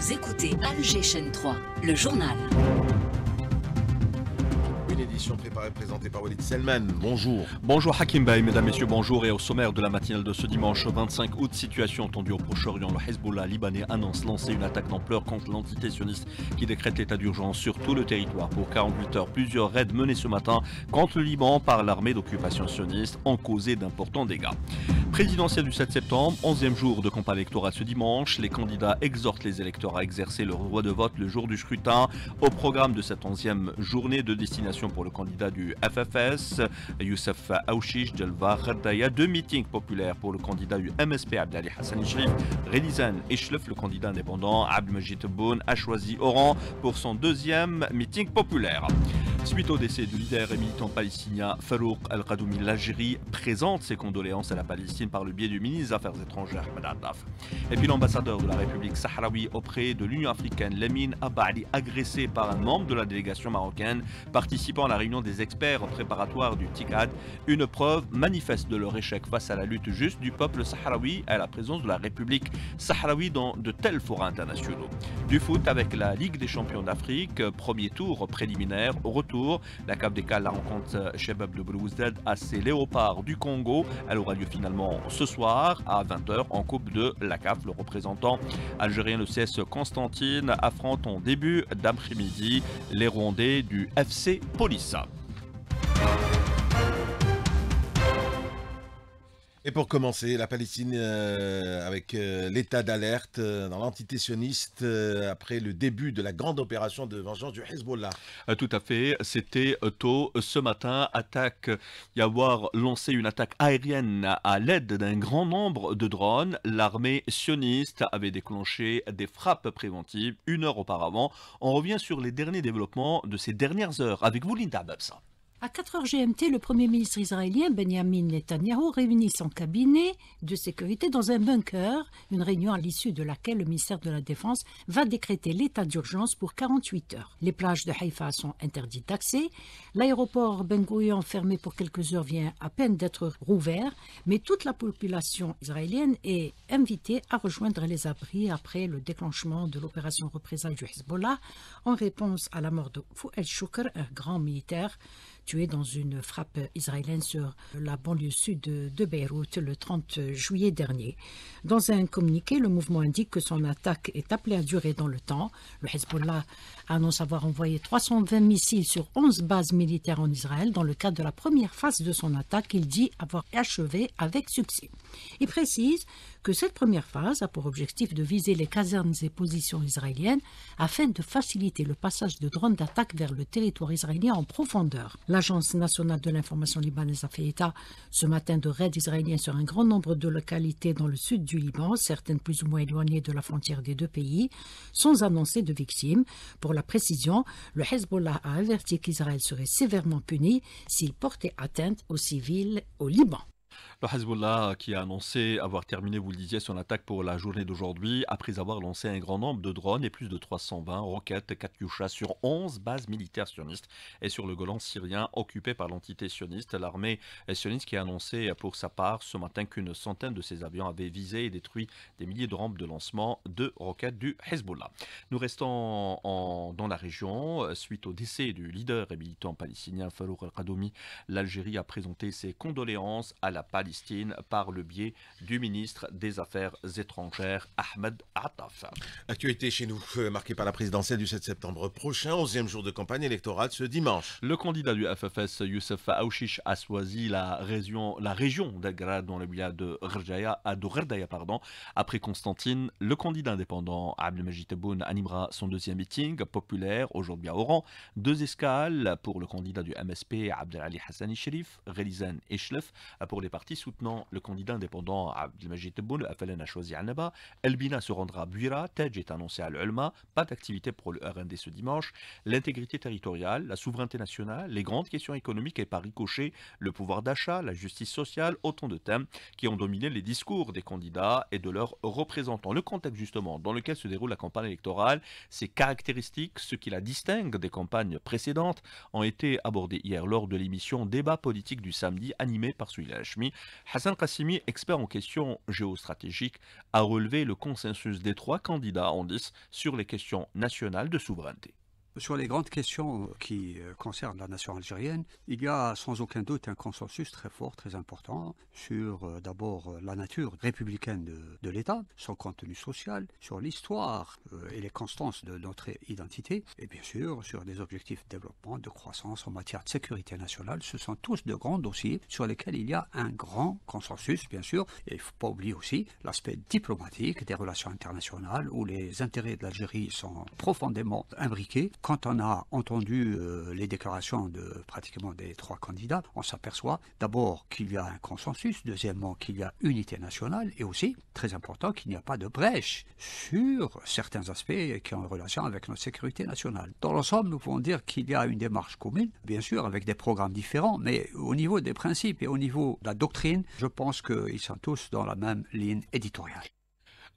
Vous écoutez Alger Chaîne 3, le journal. Une édition préparée et présentée par Walid Selman. Bonjour. Bonjour Hakim Bey, mesdames, messieurs, bonjour. Et au sommaire de la matinale de ce dimanche 25 août, situation tendue au Proche-Orient. Le Hezbollah libanais annonce lancer une attaque d'ampleur contre l'entité sioniste qui décrète l'état d'urgence sur tout le territoire. Pour 48 heures, plusieurs raids menés ce matin contre le Liban par l'armée d'occupation sioniste ont causé d'importants dégâts. Présidentielle du 7 septembre, 11e jour de campagne électorale ce dimanche. Les candidats exhortent les électeurs à exercer leur droit de vote le jour du scrutin. Au programme de cette 11e journée de destination pour le candidat du FFS, Youssef Aouchiche, Djelva Kherdaya, deux meetings populaires pour le candidat du MSP, Abdali Hassan Ishrif, Relizan Ishlef, le candidat indépendant, Abdelmajid Boun a choisi Oran pour son deuxième meeting populaire. Suite au décès du leader et militant palestinien Farouk Al-Qadoumi, l'Algérie présente ses condoléances à la Palestine par le biais du ministre des Affaires étrangères, Ahmed Attaf. Et puis l'ambassadeur de la République sahraoui auprès de l'Union africaine, Lamine Abali, agressé par un membre de la délégation marocaine participant à la réunion des experts préparatoires du TICAD, une preuve manifeste de leur échec face à la lutte juste du peuple sahraoui à la présence de la République sahraoui dans de tels forats internationaux. Du foot avec la Ligue des champions d'Afrique, premier tour préliminaire au retour. La Cap des Cal la rencontre Chebab de Blouzdad à ses Léopards du Congo. Elle aura lieu finalement ce soir à 20h en Coupe de la CAF. Le représentant algérien, le CS Constantine, affronte en début d'après-midi les Rondés du FC Polissa. Et pour commencer, la Palestine euh, avec euh, l'état d'alerte euh, dans l'entité sioniste après le début de la grande opération de vengeance du Hezbollah. Tout à fait, c'était tôt ce matin, attaque, y avoir lancé une attaque aérienne à l'aide d'un grand nombre de drones. L'armée sioniste avait déclenché des frappes préventives une heure auparavant. On revient sur les derniers développements de ces dernières heures avec vous, Linda Babsa. À 4 heures GMT, le Premier ministre israélien Benjamin Netanyahu réunit son cabinet de sécurité dans un bunker, une réunion à l'issue de laquelle le ministère de la Défense va décréter l'état d'urgence pour 48 heures. Les plages de Haïfa sont interdites d'accès, l'aéroport Ben Gurion fermé pour quelques heures vient à peine d'être rouvert, mais toute la population israélienne est invitée à rejoindre les abris après le déclenchement de l'opération représailles du Hezbollah en réponse à la mort de Fouad Shukr, un grand militaire tué dans une frappe israélienne sur la banlieue sud de, Beyrouth le 30 juillet dernier. Dans un communiqué, le mouvement indique que son attaque est appelée à durer dans le temps. Le Hezbollah annonce avoir envoyé 320 missiles sur 11 bases militaires en Israël dans le cadre de la première phase de son attaque qu'il dit avoir achevé avec succès. Il précise que cette première phase a pour objectif de viser les casernes et positions israéliennes afin de faciliter le passage de drones d'attaque vers le territoire israélien en profondeur. L'Agence nationale de l'information libanaise a fait état ce matin de raids israéliens sur un grand nombre de localités dans le sud du Liban, certaines plus ou moins éloignées de la frontière des deux pays, sans annoncer de victimes. Pour la précision, le Hezbollah a averti qu'Israël serait sévèrement puni s'il portait atteinte aux civils au Liban. Le Hezbollah qui a annoncé avoir terminé, vous le disiez, son attaque pour la journée d'aujourd'hui, après avoir lancé un grand nombre de drones et plus de 320 roquettes Katyusha sur 11 bases militaires sionistes et sur le Golan syrien occupé par l'entité sioniste. L'armée sioniste qui a annoncé pour sa part ce matin qu'une centaine de ses avions avaient visé et détruit des milliers de rampes de lancement de roquettes du Hezbollah. Nous restons en- dans la région. euh, Suite au décès du leader et militant palestinien Farouk al-Qadoumi, l'Algérie a présenté ses condoléances à la Palestine par le biais du ministre des Affaires étrangères Ahmed Attaf. Actualité chez nous, marquée par la présidentielle du 7 septembre prochain, 11e jour de campagne électorale ce dimanche. Le candidat du FFS, Youssef Aouchiche, a choisi la région, la région d'Agra dans le village de Rjaya, pardon. Après Constantine, le candidat indépendant Abdelmajid Tebboune animera son deuxième meeting populaire aujourd'hui à Oran. Deux escales pour le candidat du MSP, Abdelali Hassani Sherif, Relizan Eshlef, pour les partis soutenant le candidat indépendant Abdelmajid Tebboune, FLN a choisi Annaba. Elbina se rendra à Buira, Tej est annoncé à l'Ulma, pas d'activité pour le RND ce dimanche. L'intégrité territoriale, la souveraineté nationale, les grandes questions économiques et par ricochet, le pouvoir d'achat, la justice sociale, autant de thèmes qui ont dominé les discours des candidats et de leurs représentants. Le contexte justement dans lequel se déroule la campagne électorale, ses caractéristiques, ce qui la distingue des campagnes précédentes, ont été abordés hier lors de l'émission Débat politique du samedi animée par Souilach Hassan Qassimi, expert en questions géostratégiques, a relevé le consensus des trois candidats en 10 sur les questions nationales de souveraineté. Sur les grandes questions qui euh, concernent la nation algérienne, il y a sans aucun doute un consensus très fort, très important sur euh, d'abord euh, la nature républicaine de, l'État, son contenu social, sur l'histoire et les constances de notre identité, et bien sûr sur des objectifs de développement, de croissance en matière de sécurité nationale. Ce sont tous de grands dossiers sur lesquels il y a un grand consensus, bien sûr. Et il ne faut pas oublier aussi l'aspect diplomatique des relations internationales où les intérêts de l'Algérie sont profondément imbriqués quand on a entendu euh, les déclarations de pratiquement des trois candidats, on s'aperçoit d'abord qu'il y a un consensus, deuxièmement qu'il y a unité nationale et aussi, très important, qu'il n'y a pas de brèche sur certains aspects qui ont une relation avec notre sécurité nationale. Dans l'ensemble, nous pouvons dire qu'il y a une démarche commune, bien sûr, avec des programmes différents, mais au niveau des principes et au niveau de la doctrine, je pense qu'ils sont tous dans la même ligne éditoriale.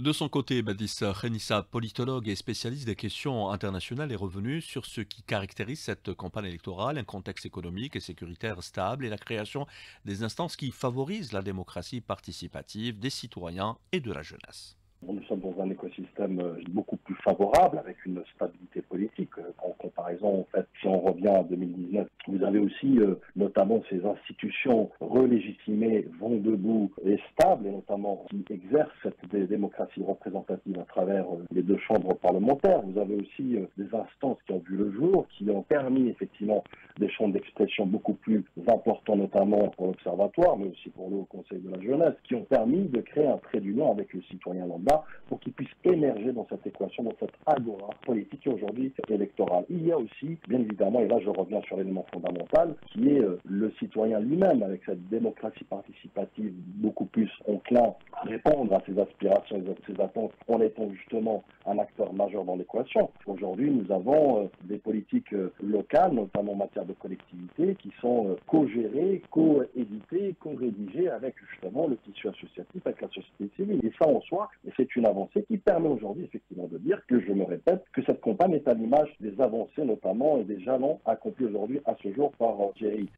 De son côté, Badis Renissa, politologue et spécialiste des questions internationales, est revenu sur ce qui caractérise cette campagne électorale, un contexte économique et sécuritaire stable et la création des instances qui favorisent la démocratie participative des citoyens et de la jeunesse. Nous sommes dans un écosystème euh, beaucoup plus favorable avec une stabilité politique. Euh, en comparaison, en fait, si on revient en 2019, vous avez aussi euh, notamment ces institutions relégitimées, vont debout et stables, et notamment qui exercent cette démocratie représentative à travers les deux chambres parlementaires. Vous avez aussi des instances qui ont vu le jour, qui ont permis effectivement des champs d'expression beaucoup plus importants, notamment pour l'Observatoire, mais aussi pour le Conseil de la jeunesse, qui ont permis de créer un trait d'union avec le citoyen lambda pour qu'ils puissent émerger dans cette équation, dans cette agora politique aujourd'hui électorale. Il y a aussi, bien évidemment, et là je reviens sur l'élément fondamental, qui est euh, le citoyen lui-même, avec cette démocratie participative beaucoup plus enclin répondre à ses aspirations et à ses attentes en étant justement un acteur majeur dans l'équation. Aujourd'hui, nous avons euh, des politiques euh, locales, notamment en matière de collectivité, qui sont co-gérées, co-éditées, co-rédigées avec justement le tissu associatif, avec la société civile. Et ça en soi, c'est une avancée qui permet aujourd'hui effectivement de dire que, je me répète, que cette campagne est à l'image des avancées notamment et des jalons accomplis aujourd'hui à ce jour par Thierry.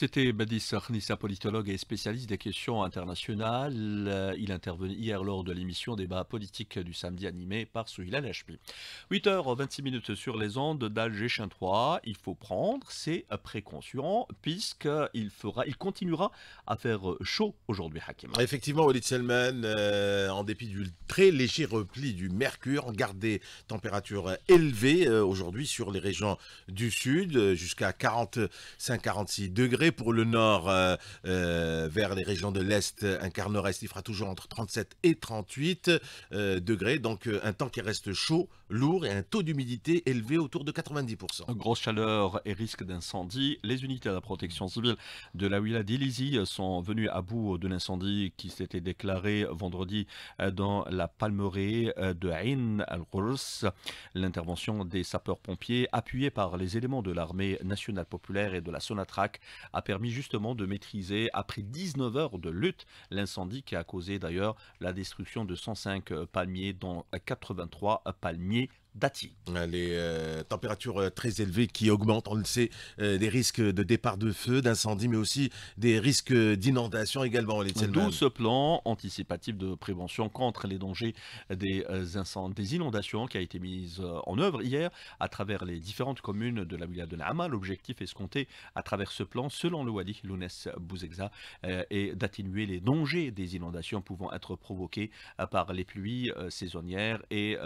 C'était Badis Nissa, politologue et spécialiste des questions internationales. Il intervenait hier lors de l'émission Débat politique du samedi animé par Souhila Lachmi. 8h26 minutes sur les ondes d'Alger 3. Il faut prendre ses précautions puisqu'il fera, il continuera à faire chaud aujourd'hui, Hakim. Effectivement, Walid Selman, euh, en dépit du très léger repli du mercure, garde des températures élevées euh, aujourd'hui sur les régions du sud, jusqu'à 45-46 degrés pour le nord, euh, euh, vers les régions de l'est, un quart nord-est, il fera toujours entre 37 et 38 euh, degrés. Donc un temps qui reste chaud, lourd et un taux d'humidité élevé autour de 90%. Grosse chaleur et risque d'incendie. Les unités de la protection civile de la Willa d'Ilizy sont venues à bout de l'incendie qui s'était déclaré vendredi dans la palmeraie de Ain al-Qurs. L'intervention des sapeurs-pompiers, appuyée par les éléments de l'armée nationale populaire et de la Sonatrach, a permis justement de maîtriser, après 19 heures de lutte, l'incendie qui a causé d'ailleurs la destruction de 105 palmiers, dont 83 palmiers Dati. Les euh, températures euh, très élevées qui augmentent, on le sait, euh, des risques de départ de feu, d'incendie, mais aussi des risques d'inondation également. D'où ce plan anticipatif de prévention contre les dangers des incendies, des inondations qui a été mis en œuvre hier à travers les différentes communes de la ville de Nama. L'objectif escompté à travers ce plan, selon le Wadi Lounès Bouzegza, est d'atténuer les dangers des inondations pouvant être provoquées par les pluies saisonnières et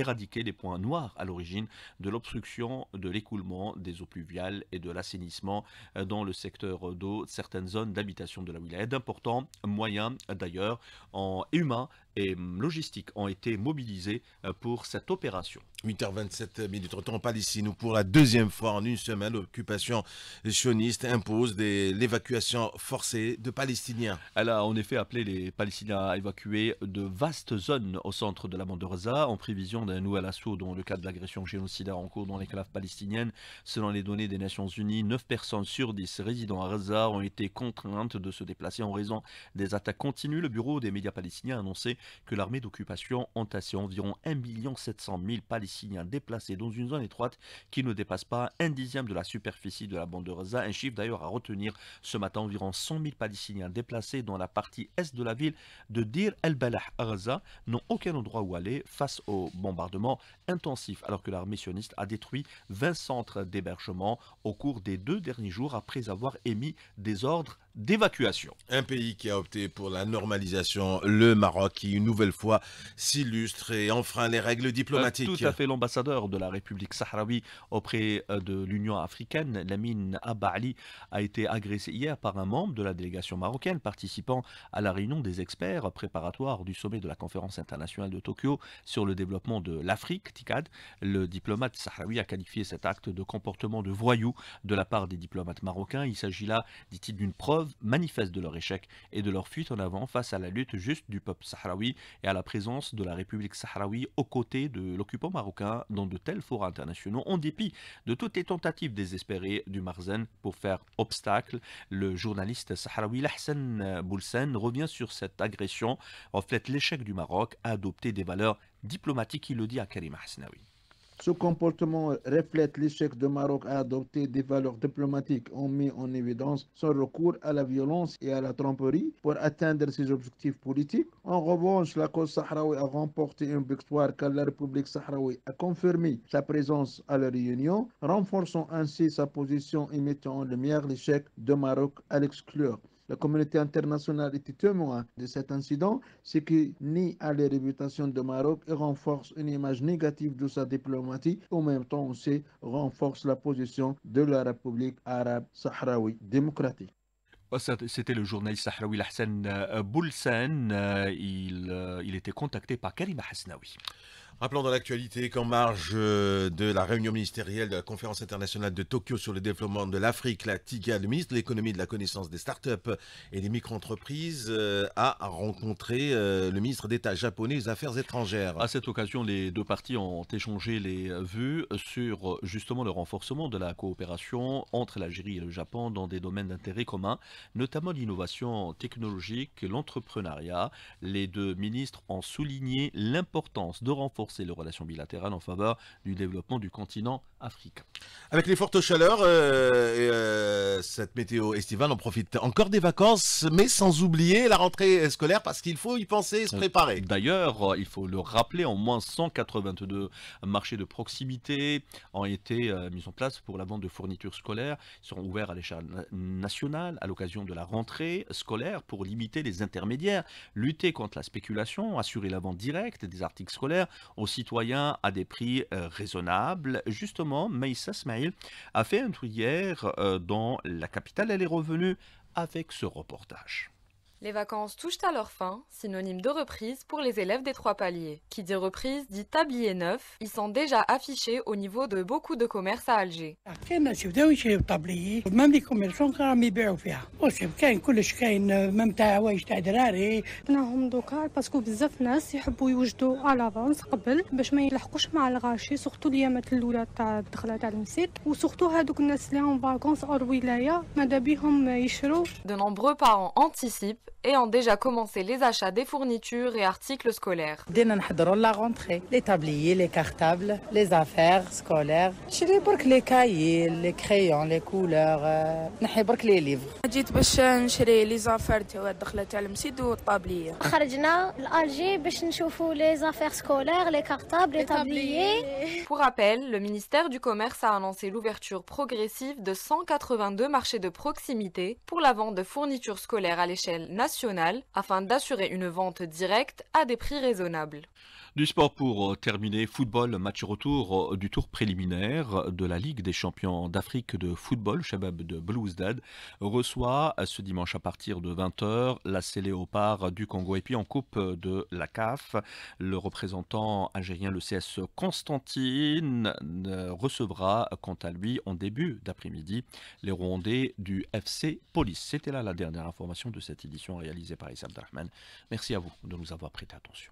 éradiquer les points noirs à l'origine de l'obstruction de l'écoulement des eaux pluviales et de l'assainissement euh, dans le secteur d'eau de certaines zones d'habitation de la wilaya. D'importants moyens d'ailleurs en humains et logistiques ont été mobilisés euh, pour cette opération. 8h27 minutes, retour en nous pour la deuxième fois en une semaine, l'occupation sioniste impose l'évacuation forcée de Palestiniens. Elle a en effet appelé les Palestiniens à évacuer de vastes zones au centre de la bande de Gaza en prévision d'un nouvel assaut dans le cadre de l'agression génocidaire en cours dans l'éclave palestinienne. Selon les données des Nations Unies, 9 personnes sur 10 résidant à Gaza ont été contraintes de se déplacer en raison des attaques continues. Le bureau des médias palestiniens a annoncé que l'armée d'occupation entassé environ 1 700 000 Palestiniens déplacés dans une zone étroite qui ne dépasse pas un dixième de la superficie de la bande de Gaza. Un chiffre d'ailleurs à retenir ce matin, environ 100 000 Palestiniens déplacés dans la partie est de la ville de Dir el-Balah à Gaza n'ont aucun endroit où aller face au intensif, alors que l'armée sioniste a détruit 20 centres d'hébergement au cours des deux derniers jours après avoir émis des ordres d'évacuation. Un pays qui a opté pour la normalisation, le Maroc, qui une nouvelle fois s'illustre et enfreint les règles diplomatiques. Euh, tout à fait, l'ambassadeur de la République sahraoui auprès euh, de l'Union africaine, Lamine Abali, a été agressé hier par un membre de la délégation marocaine participant à la réunion des experts préparatoires du sommet de la conférence internationale de Tokyo sur le développement de l'Afrique, TICAD. Le diplomate sahraoui a qualifié cet acte de comportement de voyou de la part des diplomates marocains. Il s'agit là, dit-il, d'une preuve manifeste de leur échec et de leur fuite en avant face à la lutte juste du peuple sahraoui et à la présence de la République sahraoui aux côtés de l'occupant marocain dans de tels forats internationaux, en dépit de toutes les tentatives désespérées du Marzen pour faire obstacle. Le journaliste sahraoui Lahsen Boulsen revient sur cette agression, reflète l'échec du Maroc à adopter des valeurs diplomatiques, il le dit à Karim Hasnaoui. Ce comportement reflète l'échec de Maroc à adopter des valeurs diplomatiques en mis en évidence son recours à la violence et à la tromperie pour atteindre ses objectifs politiques. En revanche, la cause sahraoui a remporté une victoire car la République sahraoui a confirmé sa présence à la réunion, renforçant ainsi sa position et mettant en lumière l'échec de Maroc à l'exclure. La communauté internationale était témoin de cet incident, ce qui nie à la réputation de Maroc et renforce une image négative de sa diplomatie. Au même temps, on sait, renforce la position de la République arabe sahraoui démocratique. C'était le journaliste sahraoui Hassan euh, Boulsen. Euh, il, euh, il était contacté par Karima Hasnaoui. Rappelons dans l'actualité qu'en marge euh, de la réunion ministérielle de la conférence internationale de Tokyo sur le développement de l'Afrique, la TIGA, le ministre de l'économie, de la connaissance des startups et des micro-entreprises, euh, a rencontré euh, le ministre d'État japonais des Affaires étrangères. À cette occasion, les deux parties ont échangé les vues sur justement le renforcement de la coopération entre l'Algérie et le Japon dans des domaines d'intérêt commun, notamment l'innovation technologique, l'entrepreneuriat. Les deux ministres ont souligné l'importance de renforcer et les relations bilatérales en faveur du développement du continent africain. Avec les fortes chaleurs euh, et euh, cette météo estivale, on profite encore des vacances, mais sans oublier la rentrée scolaire parce qu'il faut y penser et se préparer. D'ailleurs, il faut le rappeler, en moins 182 marchés de proximité ont été euh, mis en place pour la vente de fournitures scolaires. Ils seront ouverts à l'échelle nationale à l'occasion de la rentrée scolaire pour limiter les intermédiaires, lutter contre la spéculation, assurer la vente directe des articles scolaires aux citoyens à des prix euh, raisonnables. Justement, Maïssa Smail a fait un tour hier euh, dans la capitale. Elle est revenue avec ce reportage. Les vacances touchent à leur fin, synonyme de reprise pour les élèves des trois paliers. Qui dit reprise dit tablier neuf. Ils sont déjà affichés au niveau de beaucoup de commerces à Alger. même les commerçants راهم يبيعوا فيها وسيب كاين كلش كاين même تاع عوايج تاع دراري راهم دوكا باسكو بزاف ناس يحبوا يوجدوا على فونس قبل باش ما يلحقوش مع الغاشي سورتو اليامات الاولى تاع الدخله تاع المسيت وسورتو هذوك الناس اللي هم فاكونس اور ولايه ماذا بيهم يشروا De nombreux parents anticipent et ont déjà commencé les achats des fournitures et articles scolaires. بدينا نحضروا لا رونتري لي تابليي لي كارتابل لي زافير سكولير شري برك لي كايي لي كريون لي كولور نحي برك لي ليفر جيت باش نشري لي زافير تاع الدخله تاع المسيد والطابليه خرجنا لالجي باش نشوفوا لي زافير سكولير لي كارتابل لي تابليي Pour rappel, le ministère du Commerce a annoncé l'ouverture progressive de 182 marchés de proximité pour la vente de fournitures scolaires à l'échelle nationale afin d'assurer une vente directe à des prix raisonnables. Du sport pour euh, terminer, football, match retour euh, du tour préliminaire de la Ligue des champions d'Afrique de football, Shabab de Bluesdad, reçoit euh, ce dimanche à partir de 20h la Léopard du Congo. Et puis en coupe de la CAF, le représentant algérien, le CS Constantine, recevra quant à lui en début d'après-midi les Rwandais du FC Police. C'était là la dernière information de cette édition réalisée par Issa Abdelrahman. Merci à vous de nous avoir prêté attention.